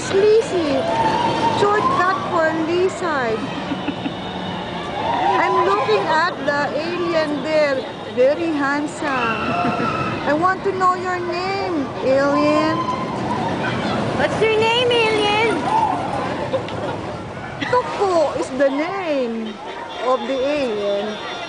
is Lizzie. Shortcut for Lizard. I'm looking at the alien there. Very handsome. I want to know your name, alien. What's your name, alien? Tuko is the name of the alien.